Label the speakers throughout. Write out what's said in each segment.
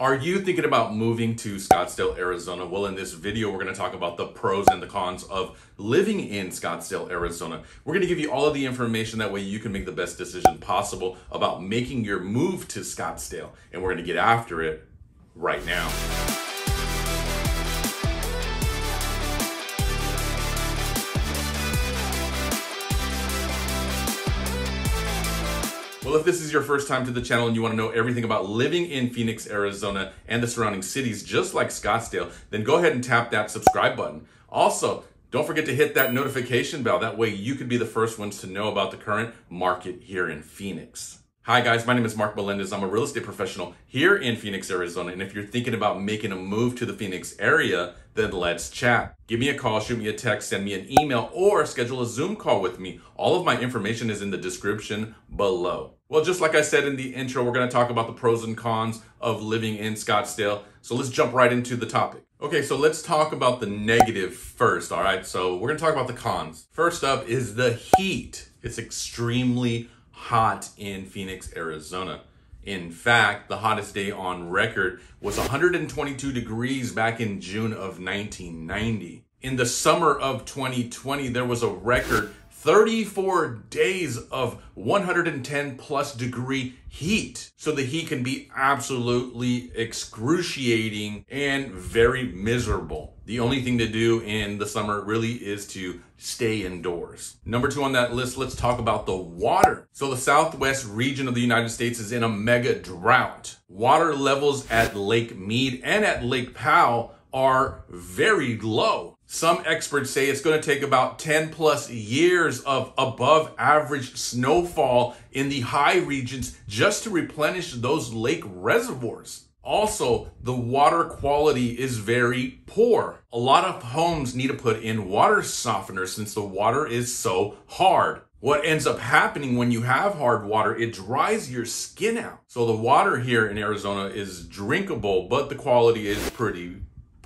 Speaker 1: Are you thinking about moving to Scottsdale, Arizona? Well, in this video, we're going to talk about the pros and the cons of living in Scottsdale, Arizona. We're going to give you all of the information that way you can make the best decision possible about making your move to Scottsdale. And we're going to get after it right now. Well, if this is your first time to the channel and you want to know everything about living in Phoenix, Arizona and the surrounding cities, just like Scottsdale, then go ahead and tap that subscribe button. Also, don't forget to hit that notification bell. That way you could be the first ones to know about the current market here in Phoenix. Hi guys, my name is Mark Melendez. I'm a real estate professional here in Phoenix, Arizona. And if you're thinking about making a move to the Phoenix area, then let's chat. Give me a call, shoot me a text, send me an email, or schedule a Zoom call with me. All of my information is in the description below. Well, just like I said in the intro, we're going to talk about the pros and cons of living in Scottsdale. So let's jump right into the topic. Okay, so let's talk about the negative first, all right? So we're going to talk about the cons. First up is the heat. It's extremely hot in Phoenix, Arizona. In fact, the hottest day on record was 122 degrees back in June of 1990. In the summer of 2020, there was a record 34 days of 110 plus degree heat. So the heat can be absolutely excruciating and very miserable. The only thing to do in the summer really is to stay indoors. Number two on that list, let's talk about the water. So the southwest region of the United States is in a mega drought. Water levels at Lake Mead and at Lake Powell are very low. Some experts say it's going to take about 10 plus years of above average snowfall in the high regions just to replenish those lake reservoirs. Also, the water quality is very poor. A lot of homes need to put in water softeners since the water is so hard. What ends up happening when you have hard water, it dries your skin out. So the water here in Arizona is drinkable, but the quality is pretty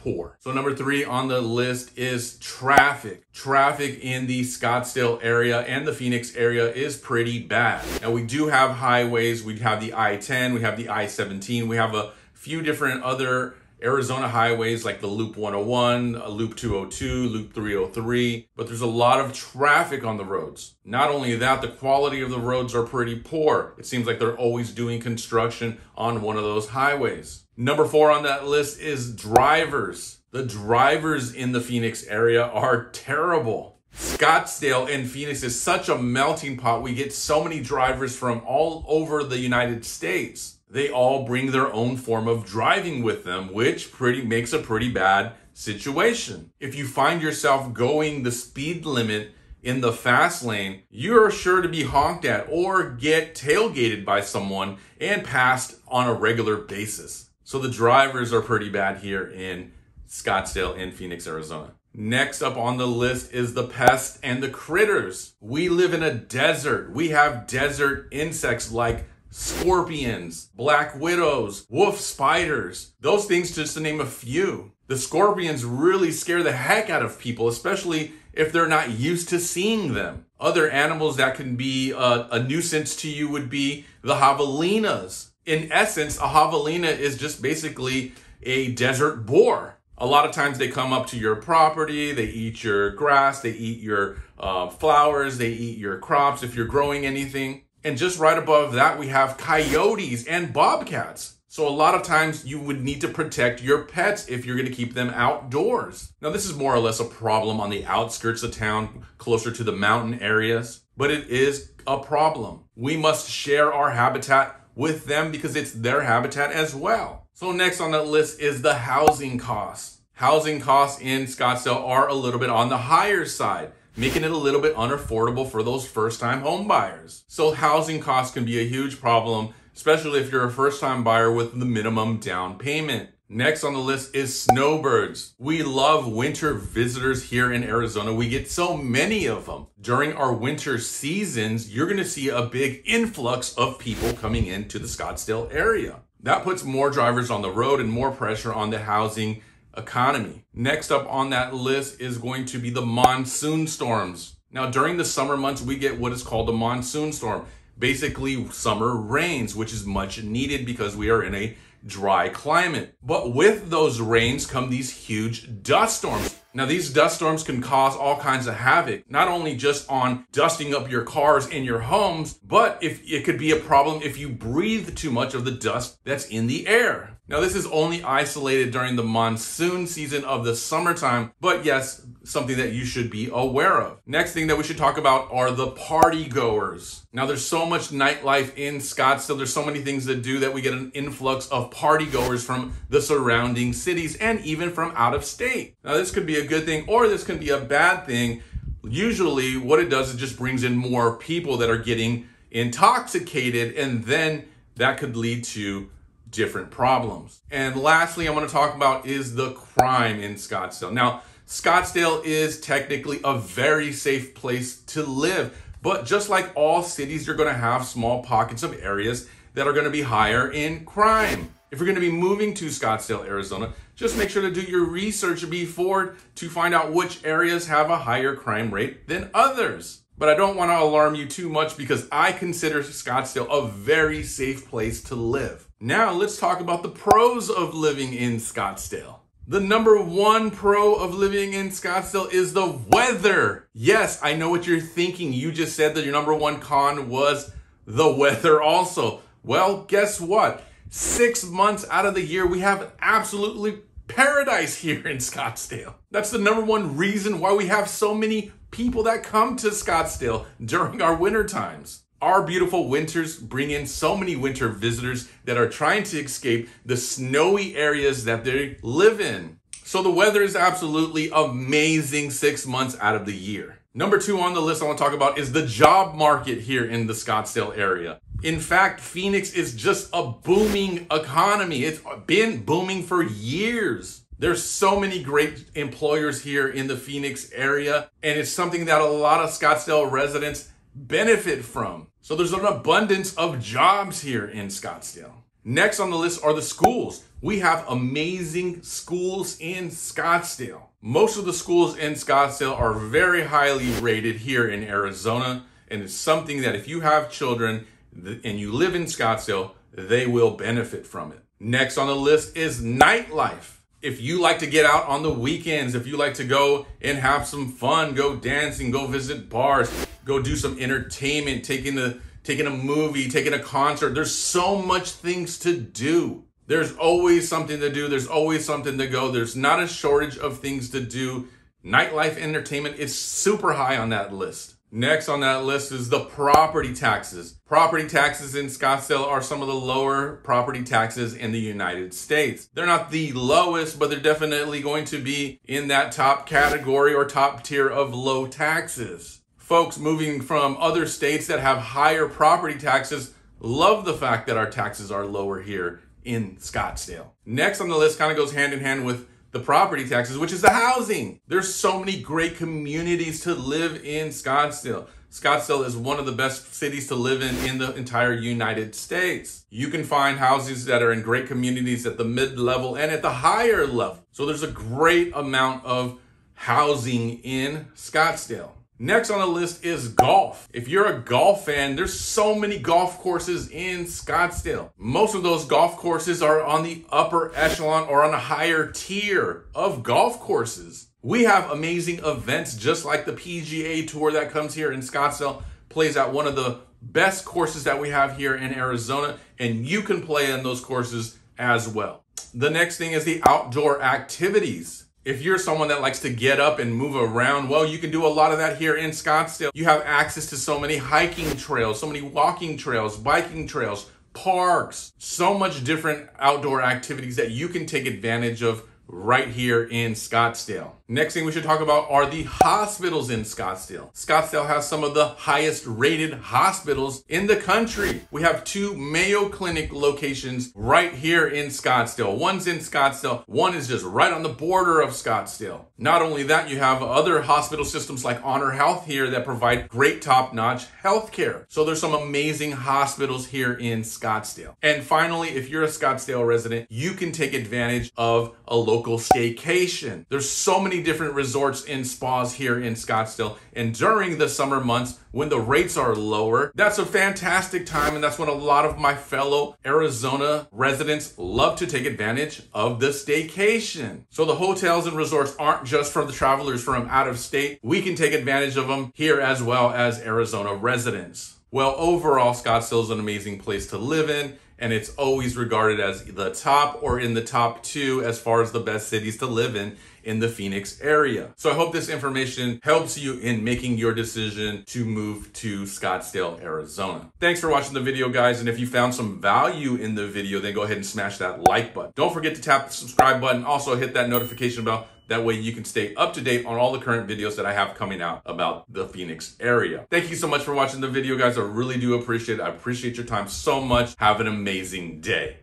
Speaker 1: poor. So number three on the list is traffic. Traffic in the Scottsdale area and the Phoenix area is pretty bad. Now we do have highways. We have the I-10, we have the I-17, we have a few different other Arizona highways like the Loop 101, Loop 202, Loop 303, but there's a lot of traffic on the roads. Not only that, the quality of the roads are pretty poor. It seems like they're always doing construction on one of those highways. Number four on that list is drivers. The drivers in the Phoenix area are terrible. Scottsdale and Phoenix is such a melting pot. We get so many drivers from all over the United States they all bring their own form of driving with them, which pretty makes a pretty bad situation. If you find yourself going the speed limit in the fast lane, you're sure to be honked at or get tailgated by someone and passed on a regular basis. So the drivers are pretty bad here in Scottsdale and Phoenix, Arizona. Next up on the list is the pests and the critters. We live in a desert. We have desert insects like scorpions, black widows, wolf spiders, those things just to name a few. The scorpions really scare the heck out of people, especially if they're not used to seeing them. Other animals that can be a, a nuisance to you would be the javelinas. In essence, a javelina is just basically a desert boar. A lot of times they come up to your property, they eat your grass, they eat your uh, flowers, they eat your crops if you're growing anything. And just right above that, we have coyotes and bobcats. So a lot of times you would need to protect your pets if you're going to keep them outdoors. Now this is more or less a problem on the outskirts of town, closer to the mountain areas, but it is a problem. We must share our habitat with them because it's their habitat as well. So next on the list is the housing costs. Housing costs in Scottsdale are a little bit on the higher side making it a little bit unaffordable for those first time home buyers. So housing costs can be a huge problem, especially if you're a first time buyer with the minimum down payment. Next on the list is snowbirds. We love winter visitors here in Arizona. We get so many of them. During our winter seasons, you're gonna see a big influx of people coming into the Scottsdale area. That puts more drivers on the road and more pressure on the housing economy. Next up on that list is going to be the monsoon storms. Now, during the summer months, we get what is called a monsoon storm. Basically, summer rains, which is much needed because we are in a dry climate. But with those rains come these huge dust storms. Now, these dust storms can cause all kinds of havoc, not only just on dusting up your cars and your homes, but if it could be a problem if you breathe too much of the dust that's in the air. Now, this is only isolated during the monsoon season of the summertime, but yes, something that you should be aware of. Next thing that we should talk about are the party goers. Now, there's so much nightlife in Scottsdale. There's so many things to do that we get an influx of party goers from the surrounding cities and even from out of state. Now, this could be a good thing or this could be a bad thing. Usually, what it does is just brings in more people that are getting intoxicated, and then that could lead to different problems. And lastly, I want to talk about is the crime in Scottsdale. Now, Scottsdale is technically a very safe place to live, but just like all cities, you're going to have small pockets of areas that are going to be higher in crime. If you're going to be moving to Scottsdale, Arizona, just make sure to do your research before to find out which areas have a higher crime rate than others. But I don't want to alarm you too much because I consider Scottsdale a very safe place to live. Now let's talk about the pros of living in Scottsdale. The number one pro of living in Scottsdale is the weather. Yes, I know what you're thinking. You just said that your number one con was the weather also. Well, guess what? Six months out of the year, we have absolutely paradise here in Scottsdale. That's the number one reason why we have so many people that come to Scottsdale during our winter times. Our beautiful winters bring in so many winter visitors that are trying to escape the snowy areas that they live in. So the weather is absolutely amazing six months out of the year. Number two on the list I want to talk about is the job market here in the Scottsdale area. In fact, Phoenix is just a booming economy. It's been booming for years. There's so many great employers here in the Phoenix area, and it's something that a lot of Scottsdale residents benefit from. So there's an abundance of jobs here in Scottsdale. Next on the list are the schools. We have amazing schools in Scottsdale. Most of the schools in Scottsdale are very highly rated here in Arizona, and it's something that if you have children and you live in Scottsdale, they will benefit from it. Next on the list is nightlife if you like to get out on the weekends, if you like to go and have some fun, go dancing, go visit bars, go do some entertainment, taking a taking a movie, taking a concert, there's so much things to do. There's always something to do, there's always something to go. There's not a shortage of things to do. Nightlife entertainment is super high on that list. Next on that list is the property taxes. Property taxes in Scottsdale are some of the lower property taxes in the United States. They're not the lowest, but they're definitely going to be in that top category or top tier of low taxes. Folks moving from other states that have higher property taxes love the fact that our taxes are lower here in Scottsdale. Next on the list kind of goes hand in hand with the property taxes, which is the housing. There's so many great communities to live in Scottsdale. Scottsdale is one of the best cities to live in in the entire United States. You can find houses that are in great communities at the mid level and at the higher level. So there's a great amount of housing in Scottsdale. Next on the list is golf. If you're a golf fan, there's so many golf courses in Scottsdale. Most of those golf courses are on the upper echelon or on a higher tier of golf courses. We have amazing events just like the PGA Tour that comes here in Scottsdale, plays at one of the best courses that we have here in Arizona, and you can play in those courses as well. The next thing is the outdoor activities if you're someone that likes to get up and move around, well, you can do a lot of that here in Scottsdale. You have access to so many hiking trails, so many walking trails, biking trails, parks, so much different outdoor activities that you can take advantage of right here in Scottsdale. Next thing we should talk about are the hospitals in Scottsdale. Scottsdale has some of the highest rated hospitals in the country. We have two Mayo Clinic locations right here in Scottsdale. One's in Scottsdale, one is just right on the border of Scottsdale. Not only that, you have other hospital systems like Honor Health here that provide great top notch health care. So there's some amazing hospitals here in Scottsdale. And finally, if you're a Scottsdale resident, you can take advantage of a local local staycation. There's so many different resorts and spas here in Scottsdale. And during the summer months, when the rates are lower, that's a fantastic time. And that's when a lot of my fellow Arizona residents love to take advantage of the staycation. So the hotels and resorts aren't just for the travelers from out of state. We can take advantage of them here as well as Arizona residents. Well, overall, Scottsdale is an amazing place to live in and it's always regarded as the top or in the top two as far as the best cities to live in in the Phoenix area. So I hope this information helps you in making your decision to move to Scottsdale, Arizona. Thanks for watching the video, guys. And if you found some value in the video, then go ahead and smash that like button. Don't forget to tap the subscribe button. Also hit that notification bell that way you can stay up to date on all the current videos that I have coming out about the Phoenix area. Thank you so much for watching the video, guys. I really do appreciate it. I appreciate your time so much. Have an amazing day.